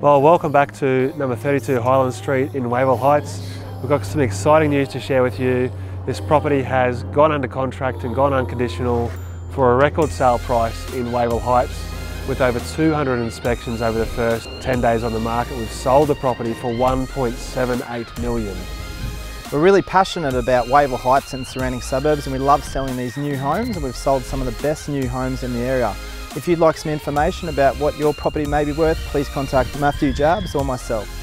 Well, welcome back to number 32 Highland Street in Wavell Heights. We've got some exciting news to share with you. This property has gone under contract and gone unconditional for a record sale price in Wavell Heights. With over 200 inspections over the first 10 days on the market, we've sold the property for 1.78 million. We're really passionate about Wavell Heights and surrounding suburbs and we love selling these new homes and we've sold some of the best new homes in the area. If you'd like some information about what your property may be worth, please contact Matthew Jabs or myself.